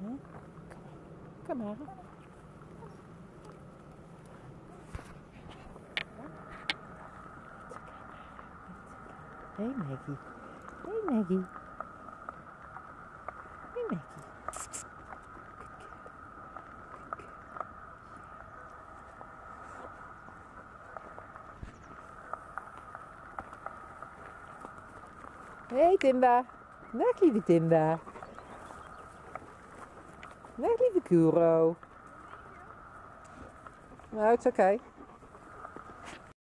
Come on. Hey Maggie. Hey Maggie. Hey Maggie. Hey Timba. Dag lieve Timba. Nee, lieve Kuro. Nou, het is oké.